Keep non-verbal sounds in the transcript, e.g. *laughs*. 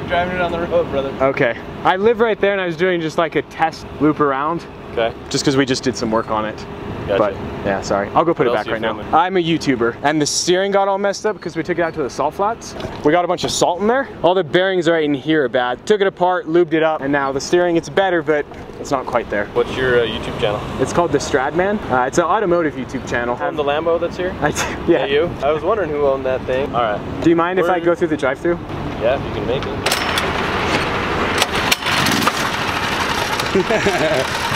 driving it on the road, brother. Okay. I live right there and I was doing just like a test loop around Okay. just because we just did some work on it. Gotcha. But yeah, sorry. I'll go put What it back right you now. I'm a YouTuber and the steering got all messed up because we took it out to the salt flats. We got a bunch of salt in there. All the bearings right in here are bad. Took it apart, lubed it up, and now the steering, it's better, but it's not quite there. What's your uh, YouTube channel? It's called The Stradman. Uh, it's an automotive YouTube channel. On the Lambo that's here? I, yeah. Yeah, you? I was wondering who owned that thing. All right. Do you mind if I go through the drive-through? Yeah, if you can make it. *laughs*